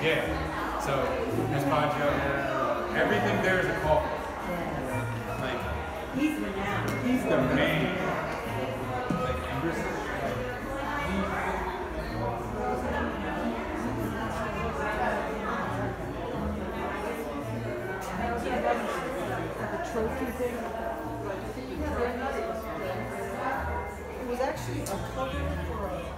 Yeah. So Miss Paggio, everything there is a call. Like He's the man. he's the main. Like and this, The trophy thing. It was actually a cover for a,